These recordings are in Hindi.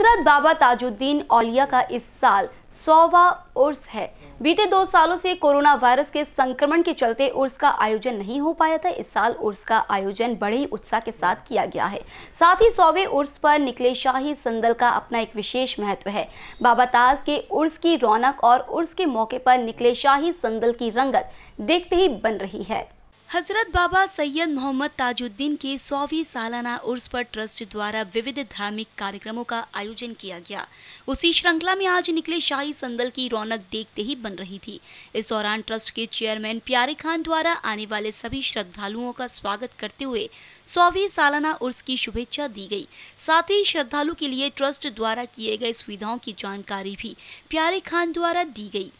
हज़रत बाबा ताजुद्दीन औलिया का इस साल सौवा उर्स है। बीते दो सालों से कोरोना वायरस के संक्रमण के चलते उर्स का आयोजन नहीं हो पाया था। इस साल उर्स का आयोजन बड़े ही उत्साह के साथ किया गया है। साथ ही सौवे उर्स पर निकले शाही संदल का अपना एक विशेष महत्व है। बाबा ताज के उर्स की रौनक और उर्स के मौके पर निकले शाही संदल की रंगत देखते ही बन रही है। हज़रत बाबा सैयद मोहम्मद ताजुद्दीन के सौवीं सालाना उर्स पर ट्रस्ट द्वारा विविध धार्मिक कार्यक्रमों का आयोजन किया गया। उसी श्रृंखला में आज निकले शाही संदल की रौनक देखते ही बन रही थी। इस दौरान ट्रस्ट के चेयरमैन प्यारे खान द्वारा आने वाले सभी श्रद्धालुओं का स्वागत करते हुए सौवीं सालाना उर्स की शुभेच्छा दी गई। साथ ही श्रद्धालु के लिए ट्रस्ट द्वारा किए गए सुविधाओं की जानकारी भी प्यारे खान द्वारा दी गई।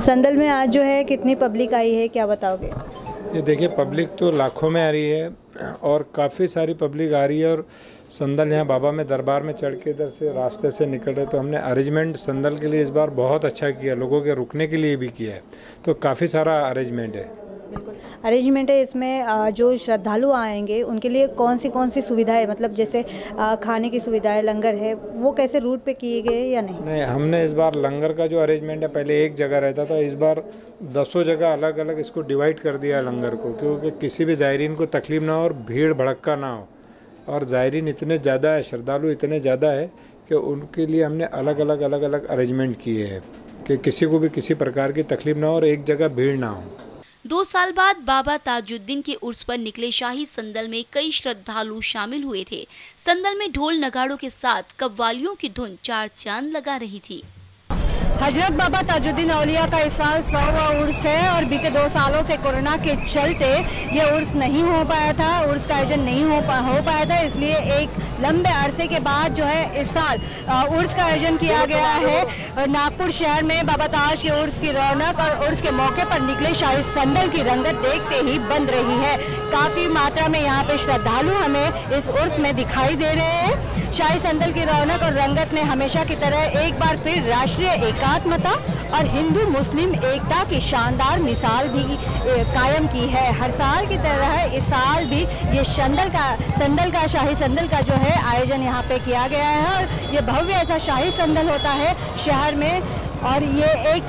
संदल में आज जो है, कितनी पब्लिक आई है, क्या बताओगे? ये देखिए पब्लिक तो लाखों में आ रही है और काफ़ी सारी पब्लिक आ रही है और संदल यहाँ बाबा में दरबार में चढ़ के इधर से रास्ते से निकल रहे तो हमने अरेंजमेंट संदल के लिए इस बार बहुत अच्छा किया, लोगों के रुकने के लिए भी किया है। तो काफ़ी सारा अरेंजमेंट है। अरेंजमेंट है, इसमें जो श्रद्धालु आएँगे, उनके लिए कौन सी कौन सी सुविधाएँ मतलब जैसे खाने की सुविधाएँ, लंगर है, वो कैसे रूट पे किए गए या नहीं? नहीं, हमने इस बार लंगर का जो अरेंजमेंट है, पहले एक जगह रहता था, इस बार दसों जगह अलग अलग इसको डिवाइड कर दिया लंगर को, क्योंकि किसी भी ज़ायरीन को तकलीफ़ ना हो और भीड़ भड़क्का ना हो। और ज़ायरीन इतने ज़्यादा है, श्रद्धालु इतने ज़्यादा है, कि उनके लिए हमने अलग अलग अलग अलग अरेंजमेंट किए हैं, कि किसी को भी किसी प्रकार की तकलीफ़ ना हो और एक जगह भीड़ ना हो। दो साल बाद बाबा ताजुद्दीन के उर्स पर निकले शाही संदल में कई श्रद्धालु शामिल हुए थे। संदल में ढोल नगाड़ों के साथ कव्वालियों की धुन चार चाँद लगा रही थी। हज़रत बाबा ताजुद्दीन औलिया का इस साल सौवा उर्स है और बीते दो सालों से कोरोना के चलते ये उर्स नहीं हो पाया था उर्स का आयोजन नहीं हो पा हो पाया था इसलिए एक लंबे अरसे के बाद जो है इस साल उर्स का आयोजन किया गया है। नागपुर शहर में बाबा ताज के उर्स की रौनक और उर्स के मौके पर निकले शाही संदल की रंगत देखते ही बंद रही है। काफ़ी मात्रा में यहाँ पे श्रद्धालु हमें इस उर्स में दिखाई दे रहे हैं। शाही संदल की रौनक और रंगत ने हमेशा की तरह एक बार फिर राष्ट्रीय एकात्मता और हिंदू मुस्लिम एकता की शानदार मिसाल भी कायम की है। हर साल की तरह इस साल भी ये संदल का संदल का, शाही संदल का जो है आयोजन यहाँ पे किया गया है और ये भव्य ऐसा शाही संदल होता है शहर में। और ये एक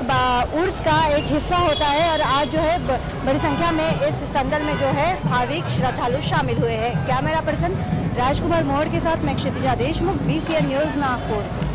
उर्स का एक हिस्सा होता है और आज जो है बड़ी संख्या में इस संदल में जो है भाविक श्रद्धालु शामिल हुए हैं। कैमरा पर्सन राजकुमार मोहड़ के साथ मैं क्षितिजा देशमुख बी न्यूज़ नागपुर।